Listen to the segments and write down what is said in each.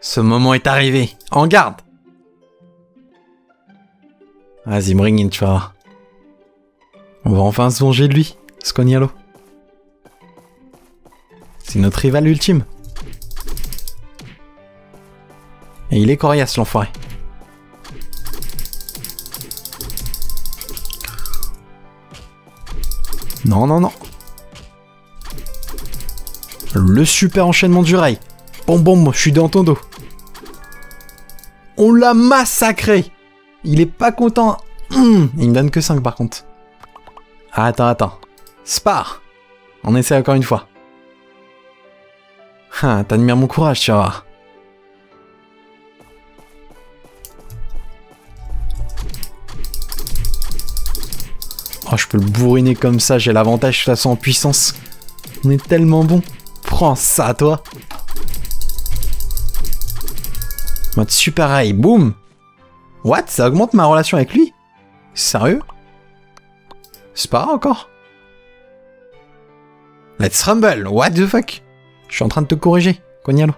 Ce moment est arrivé. En garde Vas-y, Mringin, tu vas voir. On va enfin se venger de lui, Sconialo. C'est notre rival ultime. Et il est coriace, l'enfoiré. Non, non, non. Le super enchaînement du rail. Bon, bon, je suis dans ton dos. On l'a massacré. Il est pas content. Hum, il me donne que 5 par contre. Attends, attends. Spar. On essaie encore une fois. Ah, t'admires mon courage, tu vas voir. Oh, je peux le bourriner comme ça, j'ai l'avantage de toute façon en puissance. On est tellement bon. Prends ça, toi. Mode super high, boum What? Ça augmente ma relation avec lui? Sérieux? C'est pas encore Let's rumble What the fuck? Je suis en train de te corriger, Cognalo.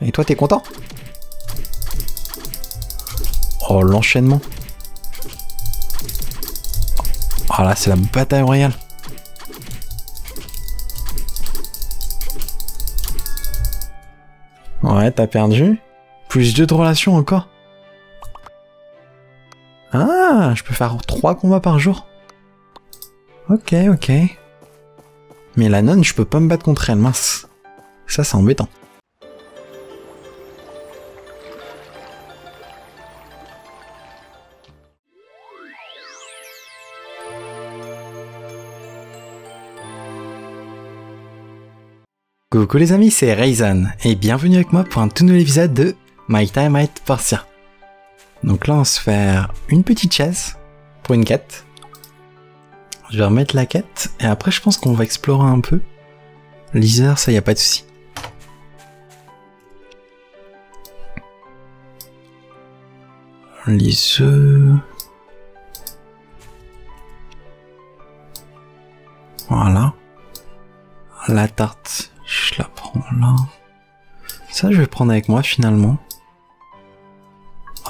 Et toi, t'es content? Oh, l'enchaînement. Oh là, c'est la bataille royale. Ouais, t'as perdu. Plus deux de relations encore. Ah, je peux faire trois combats par jour. Ok, ok. Mais la nonne, je peux pas me battre contre elle, mince. Ça, c'est embêtant. Coucou les amis, c'est Raisin et bienvenue avec moi pour un tout nouvel épisode de My Time at Portia. Donc là on se faire une petite chaise pour une quête. Je vais remettre la quête et après je pense qu'on va explorer un peu. Leaser, ça y a pas de souci. Liseux. Voilà. La tarte, je la prends là. Ça, je vais prendre avec moi finalement.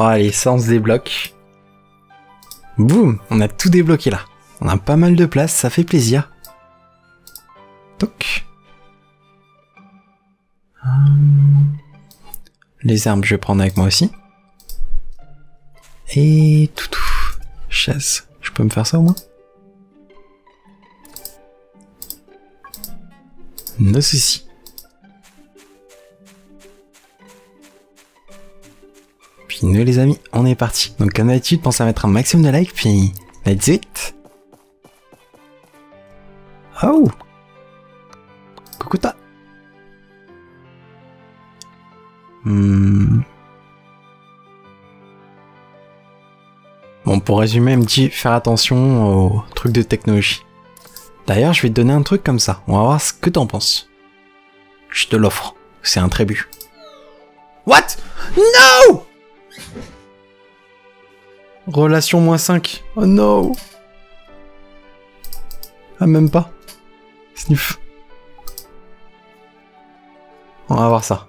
Oh, allez, ça, on se débloque. Boum On a tout débloqué là. On a pas mal de place, ça fait plaisir. Toc. Hum. Les armes, je vais prendre avec moi aussi. Et tout. Chaise. Je peux me faire ça au moins? No souci. Nous les amis, on est parti. Donc comme d'habitude, pensez à mettre un maximum de likes, puis let's it. Oh Coucou toi hmm. Bon, pour résumer, elle me dit faire attention aux trucs de technologie. D'ailleurs, je vais te donner un truc comme ça. On va voir ce que t'en penses. Je te l'offre. C'est un tribut. What? No Relation moins 5. Oh no Ah, même pas. Sniff. On va voir ça.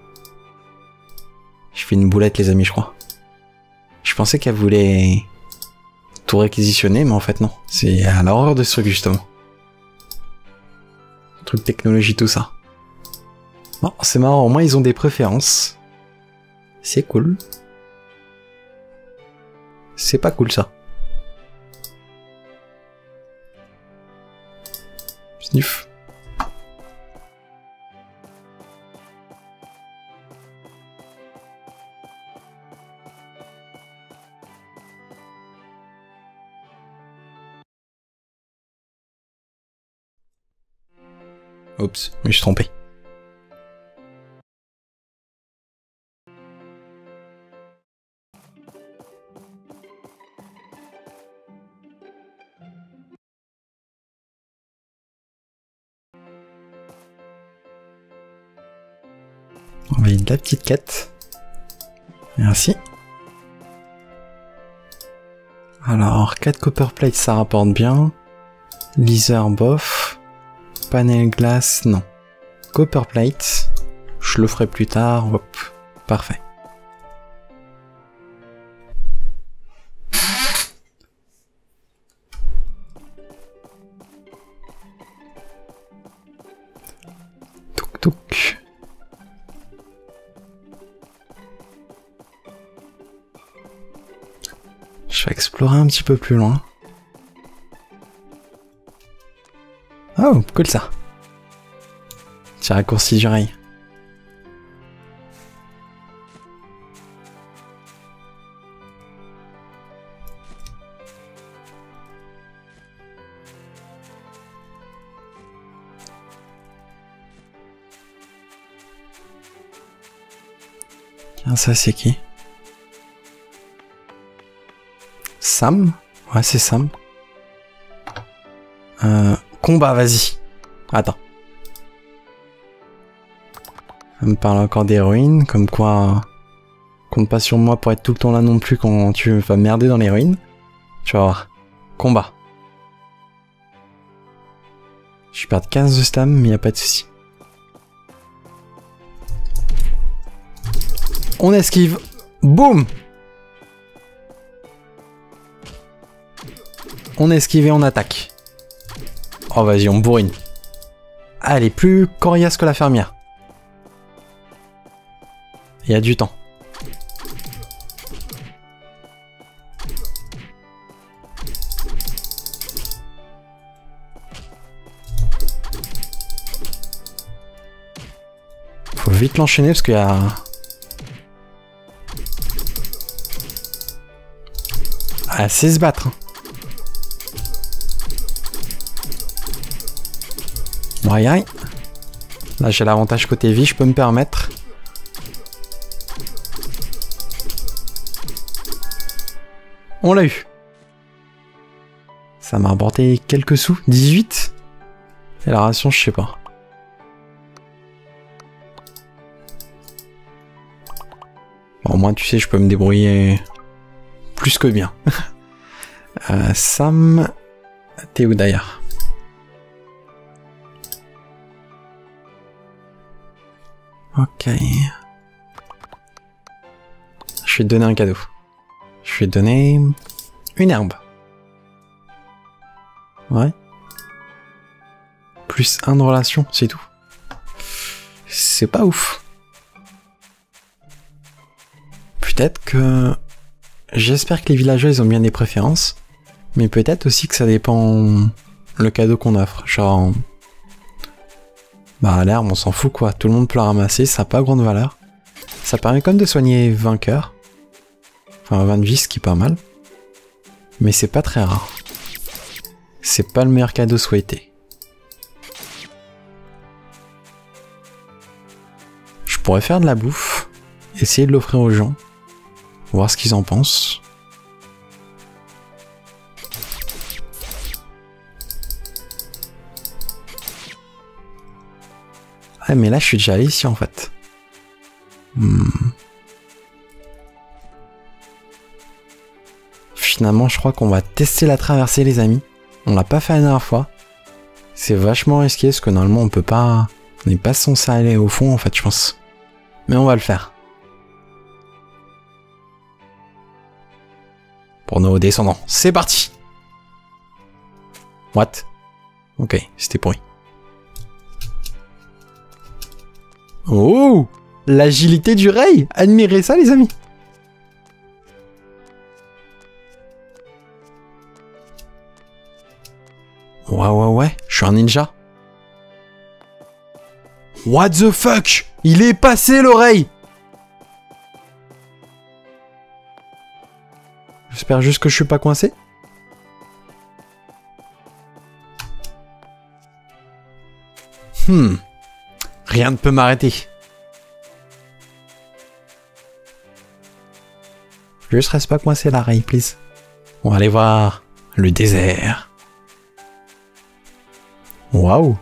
Je fais une boulette, les amis, je crois. Je pensais qu'elle voulait tout réquisitionner, mais en fait, non. C'est à l'horreur de ce truc, justement. Truc technologie, tout ça. Bon, c'est marrant, au moins ils ont des préférences. C'est cool. C'est pas cool ça. Sniff. Oups, mais je suis trompé. On va de la petite quête. Merci. Alors, 4 copper plates, ça rapporte bien. Laser bof. Panel glace, non. Copper plate. Je le ferai plus tard. Hop. Parfait. Je vais explorer un petit peu plus loin. Oh, cool ça. Petit raccourci rail. Tiens, ça c'est qui? Sam Ouais, c'est Sam. Euh, combat, vas-y. Attends. Elle me parle encore d'héroïne, comme quoi... Compte pas sur moi pour être tout le temps là non plus quand tu vas merder dans l'héroïne. Tu vas voir. Combat. Je perds 15 de stam, mais y a pas de souci. On esquive. Boum On esquive et on attaque. Oh vas-y, on bourrine. Ah, elle est plus coriace que la fermière. Il y a du temps. Faut vite l'enchaîner parce qu'il y a... Ah, c'est se battre. hein. Aïe, aïe. Là, j'ai l'avantage côté vie, je peux me permettre. On l'a eu. Ça m'a rapporté quelques sous. 18 Et la ration, je sais pas. Bon, au moins, tu sais, je peux me débrouiller plus que bien. Euh, Sam, t'es Ok. Je vais te donner un cadeau. Je vais te donner une herbe. Ouais. Plus un de relation, c'est tout. C'est pas ouf. Peut-être que... J'espère que les villageois, ils ont bien des préférences. Mais peut-être aussi que ça dépend le cadeau qu'on offre. Genre... Bah l'herbe, on s'en fout quoi. Tout le monde peut la ramasser, ça n'a pas grande valeur. Ça permet quand même de soigner 20 cœurs. Enfin 20 de vie, ce qui est pas mal. Mais c'est pas très rare. C'est pas le meilleur cadeau souhaité. Je pourrais faire de la bouffe, essayer de l'offrir aux gens, voir ce qu'ils en pensent. Mais là, je suis déjà allé ici, en fait. Hmm. Finalement, je crois qu'on va tester la traversée, les amis. On l'a pas fait la dernière fois. C'est vachement risqué, parce que normalement, on peut pas... On n'est pas censé aller au fond, en fait, je pense. Mais on va le faire. Pour nos descendants. C'est parti What? Ok, c'était pourri. Oh L'agilité du Ray Admirez ça, les amis Ouais, ouais, ouais, je suis un ninja. What the fuck? Il est passé l'oreille J'espère juste que je suis pas coincé. Hmm. Rien ne peut m'arrêter. Juste reste pas coincé là, Ray, please. On va aller voir le désert. Waouh.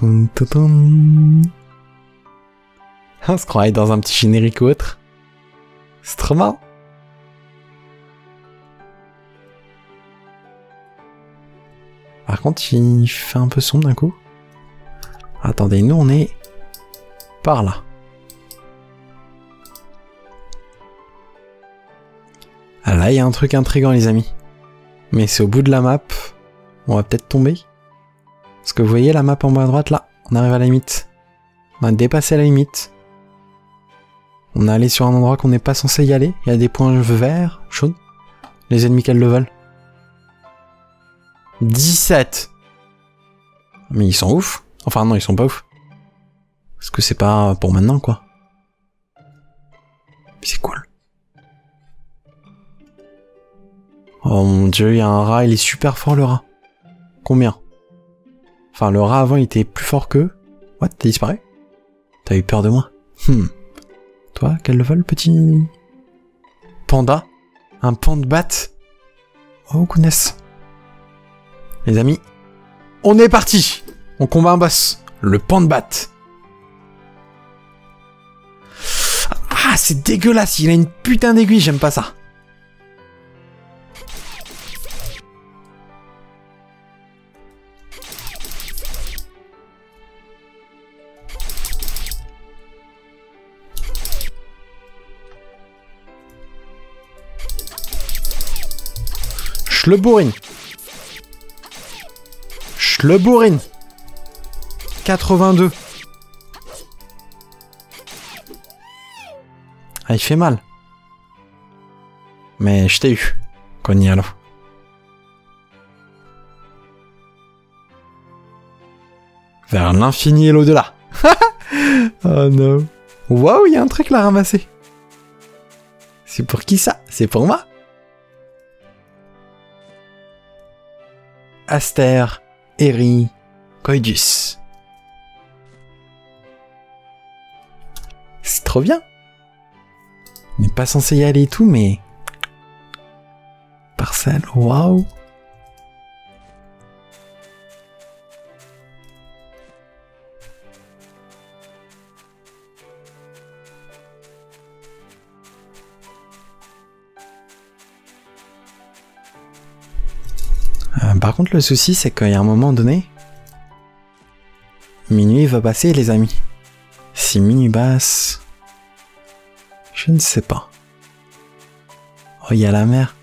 On se croirait dans un petit générique ou autre. C'est trop marrant. Il fait un peu sombre d'un coup. Attendez, nous on est par là. Ah là, il y a un truc intrigant, les amis. Mais c'est au bout de la map. On va peut-être tomber. Parce que vous voyez la map en bas à droite, là On arrive à la limite. On a dépassé la limite. On est allé sur un endroit qu'on n'est pas censé y aller. Il y a des points verts, chauds. Les ennemis qu'elles le veulent. 17 Mais ils sont ouf. Enfin non, ils sont pas ouf. Parce que c'est pas pour maintenant, quoi. C'est cool. Oh mon dieu, il y a un rat, il est super fort le rat. Combien? Enfin, le rat avant, il était plus fort que... What T'as disparu? T'as eu peur de moi? Hmm. Toi, quel level, petit... Panda? Un panda bat Oh, goodness. Les amis, on est parti. On combat un boss, le panda bat. Ah, c'est dégueulasse, il a une putain d'aiguille, j'aime pas ça. Schlebourine. Schlebourine. 82. Ah, il fait mal. Mais je t'ai eu, Cognalo. Vers l'infini et l'au-delà. oh non. Waouh, il y a un truc là à ramasser. C'est pour qui ça? C'est pour moi? Aster, Eri, Coidus. C'est trop bien. On n'est pas censé y aller et tout, mais... Parcelle, waouh Euh, par contre, le souci, c'est qu'il y a un moment donné, minuit va passer, les amis. Si minuit basse, je ne sais pas. Oh, il y a la mer.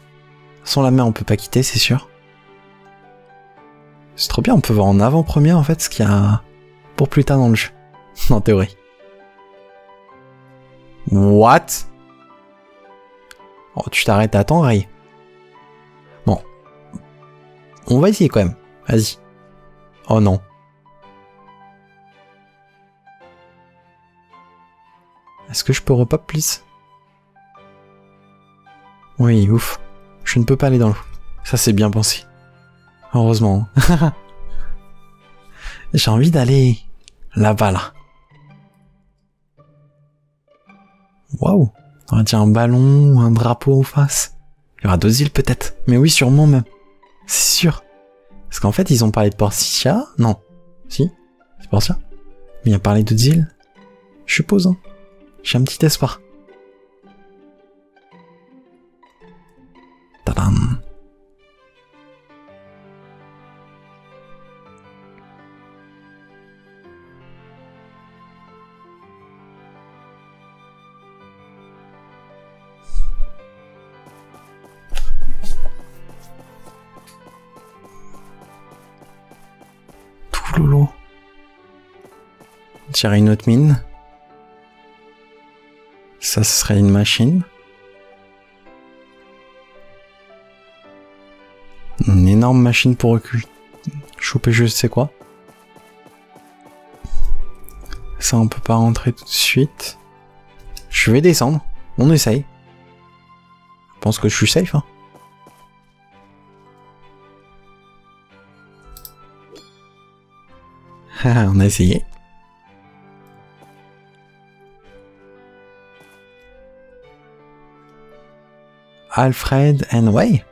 Sans la mer, on peut pas quitter, c'est sûr. C'est trop bien, on peut voir en avant-première, en fait, ce qu'il y a pour plus tard dans le jeu. en théorie. What? Oh, tu t'arrêtes à temps, Ray. On va essayer quand même. Vas-y. Oh non. Est-ce que je peux repop, please Oui, ouf. Je ne peux pas aller dans l'eau. Ça, c'est bien pensé. Heureusement. J'ai envie d'aller là-bas, là. Waouh On va dire un ballon, un drapeau en face. Il y aura deux îles peut-être. Mais oui, sûrement même. C'est sûr. Parce qu'en fait, ils ont parlé de Portia. Non. Si C'est Portia Mais il a parlé de Zil. Je suppose, hein. J'ai un petit espoir. Une autre mine. Ça, serait une machine. Une énorme machine pour recul. Choper je sais quoi. Ça, on peut pas rentrer tout de suite. Je vais descendre. On essaye. Je pense que je suis safe. Hein. on a essayé. Alfred and Way.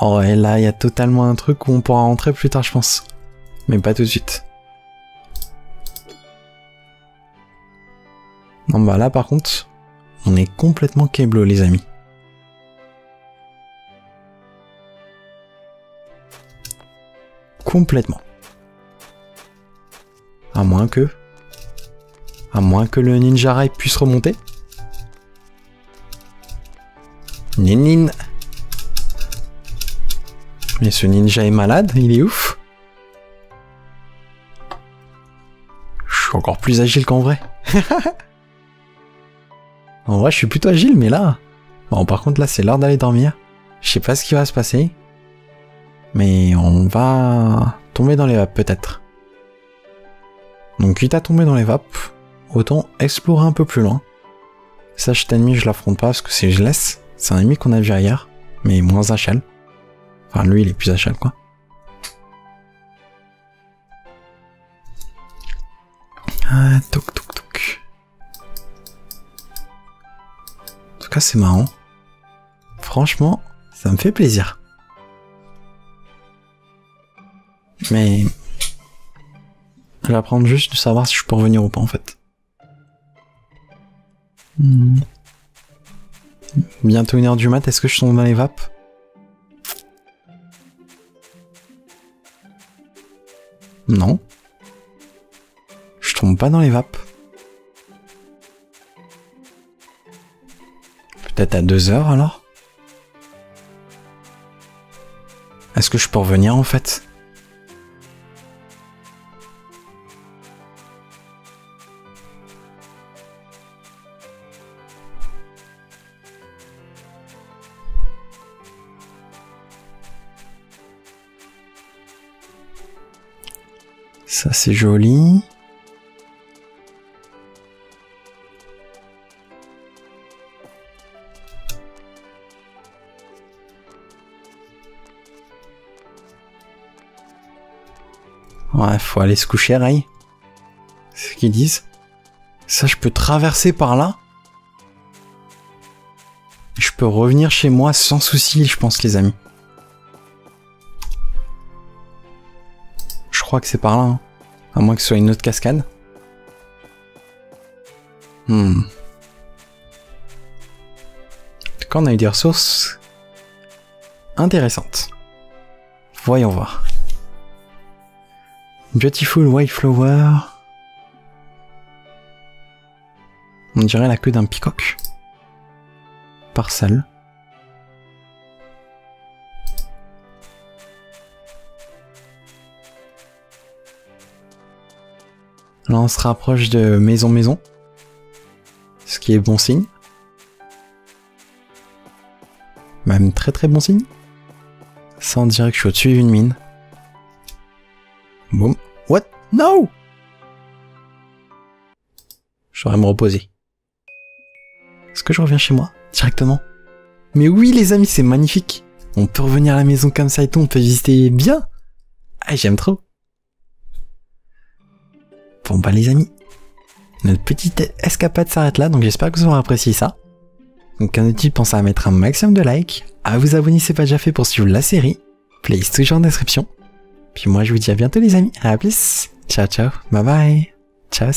Oh, et là, il y a totalement un truc où on pourra rentrer plus tard, je pense. Mais pas tout de suite. Non, bah là, par contre, on est complètement keblo, les amis. Complètement. À moins que... À moins que le Ninja Rai puisse remonter. Nin Mais ce ninja est malade, il est ouf. Je suis encore plus agile qu'en vrai. en vrai, je suis plutôt agile, mais là... Bon, par contre, là, c'est l'heure d'aller dormir. Je sais pas ce qui va se passer. Mais on va tomber dans les vapes, peut-être. Donc, quitte à tomber dans les vapes, autant explorer un peu plus loin. Ça, cet ennemi, je l'affronte pas parce que si je laisse, c'est un ennemi qu'on a vu ailleurs, mais moins HL. Enfin, lui, il est plus HL, quoi. Ah, toc, toc, toc. En tout cas, c'est marrant. Franchement, ça me fait plaisir. Mais... Je vais apprendre juste de savoir si je peux revenir ou pas, en fait. Hmm. Bientôt une heure du mat, est-ce que je tombe dans les vapes? Non. Je tombe pas dans les vapes. Peut-être à deux heures alors? Est-ce que je peux revenir en fait? Ça c'est joli. Ouais, faut aller se coucher, Ray. C'est ce qu'ils disent. Ça, je peux traverser par là. Je peux revenir chez moi sans souci, je pense, les amis. Je crois que c'est par là. Hein. À moins que ce soit une autre cascade. Hmm. Cas, on a eu des ressources intéressantes. Voyons voir. Beautiful white flower. On dirait la queue d'un peacock. Parcelle. Là, on se rapproche de maison maison. Ce qui est bon signe. Même très très bon signe. Ça, on dirait que je suis au-dessus d'une mine. Boum. What? No! J'aurais me reposer. Est-ce que je reviens chez moi? Directement Mais oui les amis, c'est magnifique. On peut revenir à la maison comme ça et tout, on peut visiter bien. Ah, j'aime trop. Bon bah les amis, notre petite escapade s'arrête là, donc j'espère que vous aurez apprécié ça. Donc comme d'habitude, pensez à mettre un maximum de likes, à vous abonner si ce n'est pas déjà fait pour suivre la série, playlist toujours en description. Puis moi je vous dis à bientôt les amis, à plus, ciao ciao, bye bye, ciao